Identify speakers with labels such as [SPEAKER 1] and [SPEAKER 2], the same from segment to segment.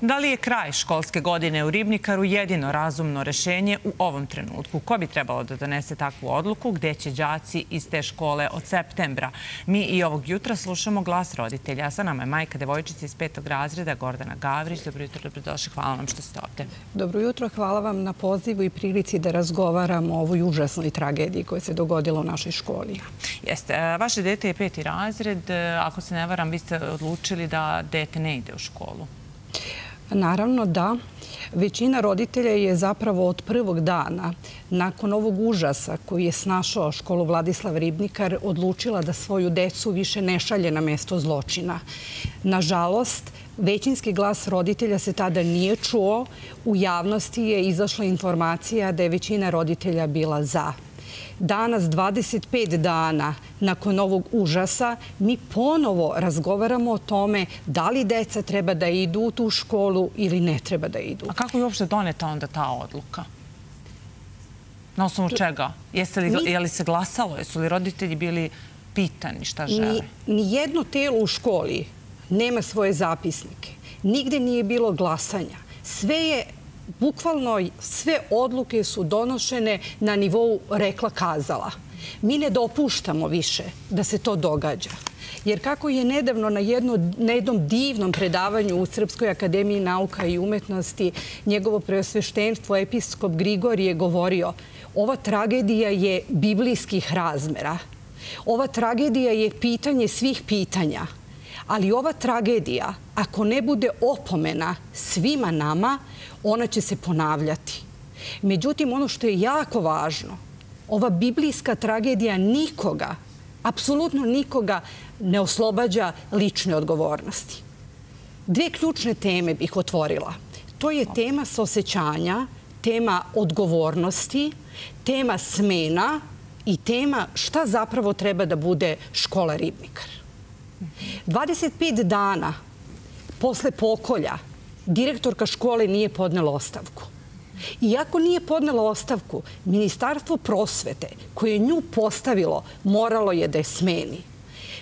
[SPEAKER 1] Da li je kraj školske godine u Ribnikaru jedino razumno rešenje u ovom trenutku? Ko bi trebalo da donese takvu odluku? Gde će đaci iz te škole od septembra? Mi i ovog jutra slušamo glas roditelja. Sa nama je majka devojčica iz petog razreda Gordana Gavrić. Dobro jutro, dobrodošli. Hvala vam što ste ovde.
[SPEAKER 2] Dobro jutro, hvala vam na pozivu i prilici da razgovaramo o ovoj užasnoj tragediji koja se dogodila u našoj školi.
[SPEAKER 1] Jeste. Vaše dete je peti razred. Ako se ne varam, vi ste odlučili da dete ne ide u školu.
[SPEAKER 2] Naravno da. Većina roditelja je zapravo od prvog dana, nakon ovog užasa koji je snašao školu Vladislav Ribnikar, odlučila da svoju decu više ne šalje na mesto zločina. Nažalost, većinski glas roditelja se tada nije čuo. U javnosti je izašla informacija da je većina roditelja bila za danas, 25 dana nakon ovog užasa, mi ponovo razgovaramo o tome da li deca treba da idu u tu školu ili ne treba da idu.
[SPEAKER 1] A kako je uopšte doneta onda ta odluka? Na osnovu čega? Jeste li, je li se glasalo? Jesu li roditelji bili pitani šta žele?
[SPEAKER 2] Nijedno telo u školi nema svoje zapisnike. Nigde nije bilo glasanja. Sve je bukvalno sve odluke su donošene na nivou rekla-kazala. Mi ne dopuštamo više da se to događa. Jer kako je nedavno na, jedno, na jednom divnom predavanju u Srpskoj akademiji nauka i umetnosti njegovo preosveštenstvo episkop Grigorije govorio ova tragedija je biblijskih razmera. Ova tragedija je pitanje svih pitanja. Ali ova tragedija, ako ne bude opomena svima nama, ona će se ponavljati. Međutim, ono što je jako važno, ova biblijska tragedija nikoga, apsolutno nikoga ne oslobađa lične odgovornosti. Dve ključne teme bih otvorila. To je tema saosećanja, tema odgovornosti, tema smena i tema šta zapravo treba da bude škola ribnikar. 25 dana posle pokolja direktorka škole nije podnela ostavku. Iako nije podnela ostavku, Ministarstvo prosvete koje je nju postavilo moralo je da je smeni.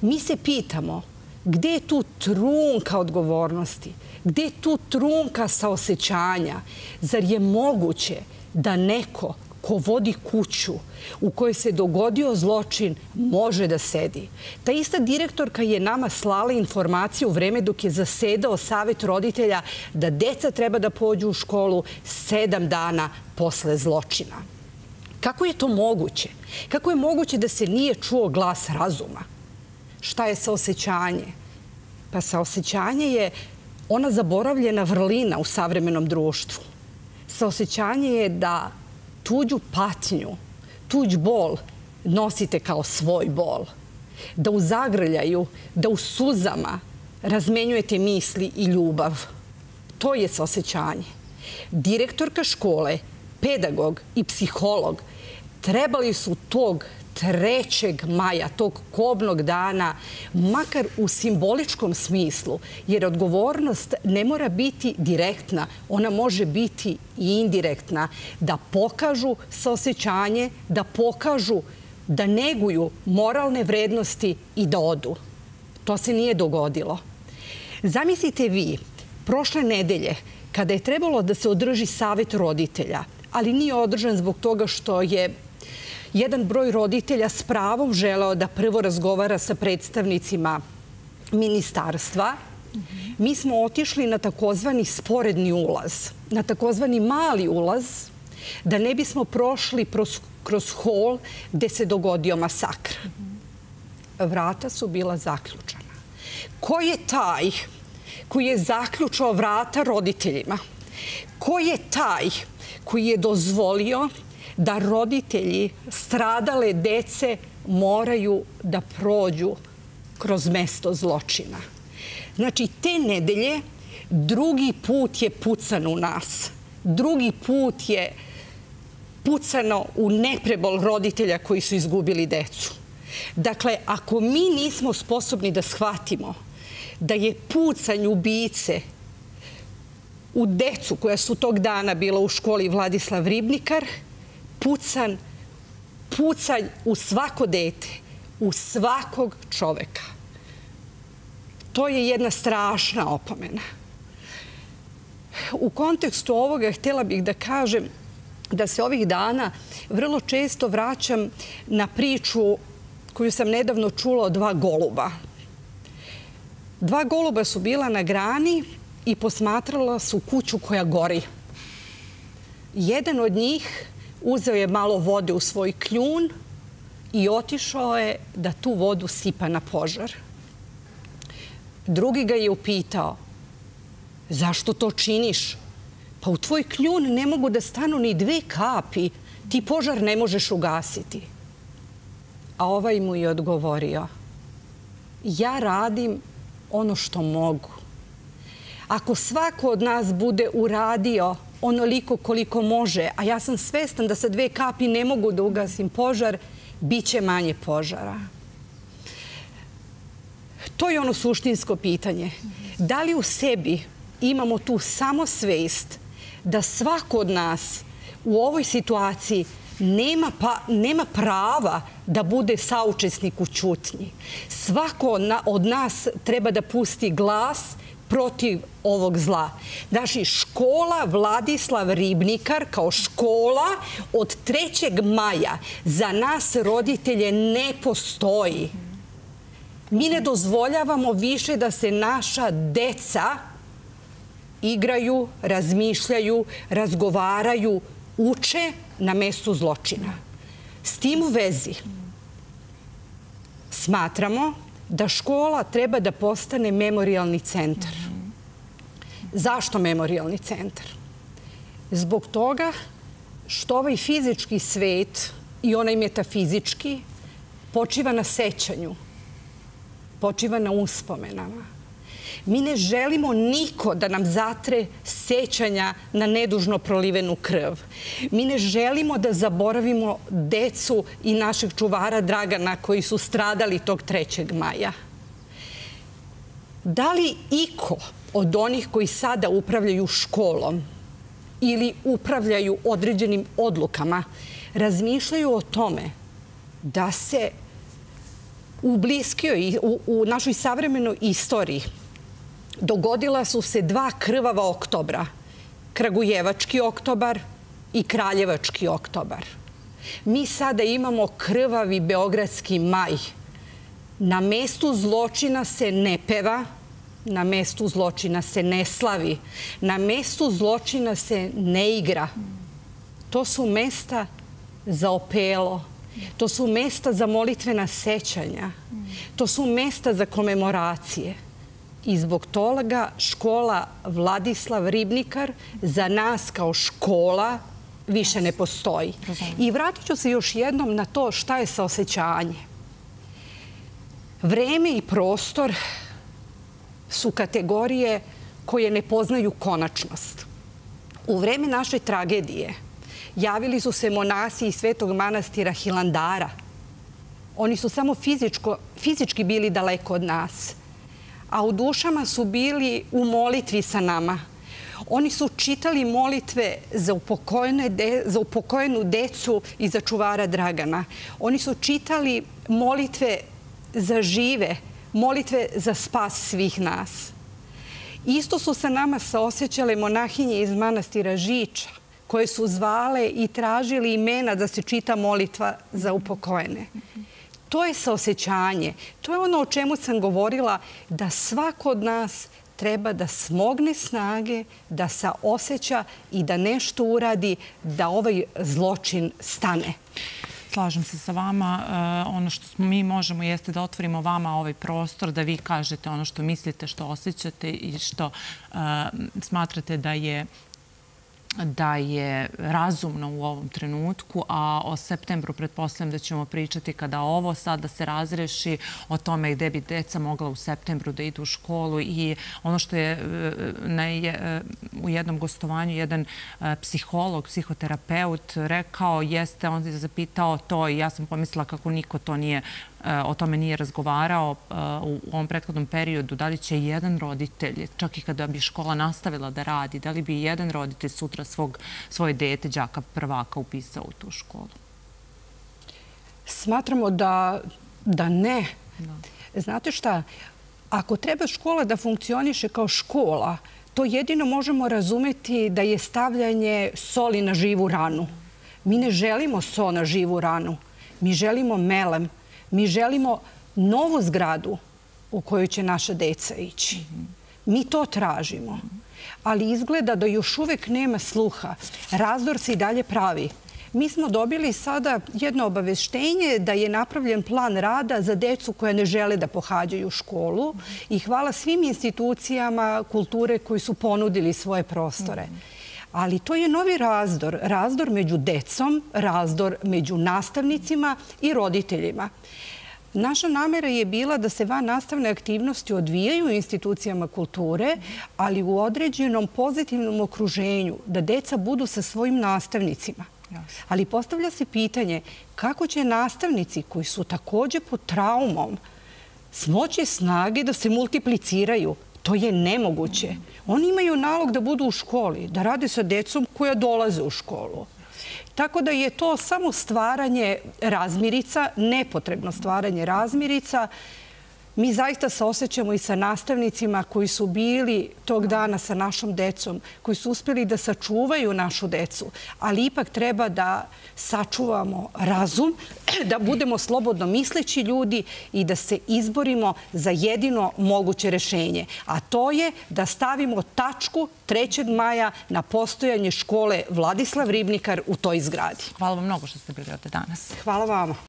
[SPEAKER 2] Mi se pitamo gde je tu trunka odgovornosti, gde je tu trunka saosećanja? Zar je moguće da neko ko vodi kuću u kojoj se dogodio zločin može da sedi. Ta ista direktorka je nama slala informaciju u vreme dok je zasedao savet roditelja da deca treba da pođu u školu sedam dana posle zločina. Kako je to moguće? Kako je moguće da se nije čuo glas razuma? Šta je saosećanje? Pa saosećanje je ona zaboravljena vrlina u savremenom društvu. Saosećanje je da tuđu patnju, tuđ bol nosite kao svoj bol. Da u zagrljaju, da u suzama razmenjujete misli i ljubav. To je saosećanje. Direktorka škole, pedagog i psiholog trebali su tog 3. maja, tog kobnog dana, makar u simboličkom smislu, jer odgovornost ne mora biti direktna, ona može biti i indirektna, da pokažu saosećanje, da pokažu da neguju moralne vrednosti i da odu. To se nije dogodilo. Zamislite vi, prošle nedelje, kada je trebalo da se održi savet roditelja, ali nije održan zbog toga što je jedan broj roditelja s pravom želeo da prvo razgovara sa predstavnicima ministarstva. Mi smo otišli na takozvani sporedni ulaz, na takozvani mali ulaz, da ne bismo prošli kroz, hol gde se dogodio masakr. Vrata su bila zaključana. Ko je taj koji je zaključao vrata roditeljima? Ko je taj koji je dozvolio da roditelji stradale dece moraju da prođu kroz mesto zločina. Znači, te nedelje drugi put je pucan u nas. Drugi put je pucano u neprebol roditelja koji su izgubili decu. Dakle, ako mi nismo sposobni da shvatimo da je pucanj ubice u decu koja su tog dana bila u školi Vladislav Ribnikar, pucan, pucanj u svako dete, u svakog čoveka. To je jedna strašna opomena. u kontekstu ovoga htjela bih da kažem da se ovih dana vrlo često vraćam na priču koju sam nedavno čula od dva goluba. Dva goluba su bila na grani i posmatrala su kuću koja gori. Jedan od njih uzeo je malo vode u svoj kljun i otišao je da tu vodu sipa na požar. Drugi ga je upitao, zašto to činiš? Pa u tvoj kljun ne mogu da stanu ni dve kapi, ti požar ne možeš ugasiti. A ovaj mu je odgovorio, ja radim ono što mogu. Ako svako od nas bude uradio onoliko koliko može, a ja sam svestan da sa dve kapi ne mogu da ugasim požar, bit će manje požara. To je ono suštinsko pitanje. Da li u sebi imamo tu samo svest da svako od nas u ovoj situaciji nema, pa, nema prava da bude saučesnik u čutnji. Svako od nas treba da pusti glas protiv ovog zla. Znači, škola Vladislav Ribnikar kao škola od 3. maja za nas roditelje ne postoji. Mi ne dozvoljavamo više da se naša deca igraju, razmišljaju, razgovaraju, uče na mestu zločina. S tim u vezi smatramo da škola treba da postane memorialni centar. Zašto memorialni centar? Zbog toga što ovaj fizički svet i onaj metafizički počiva na sećanju, počiva na uspomenama Mi ne želimo niko da nam zatre sećanja na nedužno prolivenu krv. Mi ne želimo da zaboravimo decu i našeg čuvara Dragana koji su stradali tog 3. maja. Da li iko od onih koji sada upravljaju školom ili upravljaju određenim odlukama razmišljaju o tome da se u bliskoj, u, u našoj savremenoj istoriji dogodila su se dva krvava oktobra. Kragujevački oktobar i Kraljevački oktobar. Mi sada imamo krvavi Beogradski maj. Na mestu zločina se ne peva, na mestu zločina se ne slavi, na mestu zločina se ne igra. To su mesta za opelo, to su mesta za molitvena sećanja, to su mesta za komemoracije. I zbog toga škola Vladislav Ribnikar za nas kao škola više ne postoji. I vratit ću se još jednom na to šta je saosećanje. Vreme i prostor su kategorije koje ne poznaju konačnost. U vreme naše tragedije javili su se monasi iz Svetog manastira Hilandara. Oni su samo fizičko, fizički bili daleko od nas a u dušama su bili u molitvi sa nama. Oni su čitali molitve za, upokojene za upokojenu decu i za čuvara Dragana. Oni su čitali molitve za žive, molitve za spas svih nas. Isto su sa nama saosećale monahinje iz manastira Žiča, koje su zvale i tražili imena da se čita molitva za upokojene. To je saosećanje. To je ono o čemu sam govorila da svako od nas treba da smogne snage, da se osjeća i da nešto uradi da ovaj zločin stane.
[SPEAKER 1] Slažem se sa vama. E, ono što mi možemo jeste da otvorimo vama ovaj prostor, da vi kažete ono što mislite, što osjećate i što uh, smatrate da je da je razumno u ovom trenutku, a o septembru pretpostavljam da ćemo pričati kada ovo sada se razreši o tome gde bi deca mogla u septembru da idu u školu i ono što je e, na e, u jednom gostovanju jedan e, psiholog, psihoterapeut rekao jeste, on je zapitao to i ja sam pomislila kako niko to nije o tome nije razgovarao u ovom prethodnom periodu, da li će jedan roditelj, čak i kada bi škola nastavila da radi, da li bi jedan roditelj sutra svog, svoje dete, đaka prvaka upisao u tu školu?
[SPEAKER 2] Smatramo da, da ne. Da. Znate šta, ako treba škola da funkcioniše kao škola, to jedino možemo razumeti da je stavljanje soli na živu ranu. Mi ne želimo so na živu ranu. Mi želimo melem. Mi želimo novu zgradu u kojoj će naša deca ići. Mi to tražimo. Ali izgleda da još uvek nema sluha. Razdor se i dalje pravi. Mi smo dobili sada jedno obaveštenje da je napravljen plan rada za decu koja ne žele da pohađaju školu i hvala svim institucijama kulture koji su ponudili svoje prostore. Ali to je novi razdor, razdor među decom, razdor među nastavnicima i roditeljima. Naša namera je bila da se van nastavne aktivnosti odvijaju u institucijama kulture, ali u određenom pozitivnom okruženju, da deca budu sa svojim nastavnicima. Ali postavlja se pitanje kako će nastavnici koji su takođe pod traumom smoći snage da se multipliciraju. To je nemoguće. Oni imaju nalog da budu u školi, da rade sa decom koja dolaze u školu. Tako da je to samo stvaranje razmirica, nepotrebno stvaranje razmirica. Mi zaista se osjećamo i sa nastavnicima koji su bili tog dana sa našom decom, koji su uspeli da sačuvaju našu decu, ali ipak treba da sačuvamo razum, da budemo slobodno misleći ljudi i da se izborimo za jedino moguće rešenje. A to je da stavimo tačku 3. maja na postojanje škole Vladislav Ribnikar u toj zgradi.
[SPEAKER 1] Hvala vam mnogo što ste bili ovde danas.
[SPEAKER 2] Hvala vama.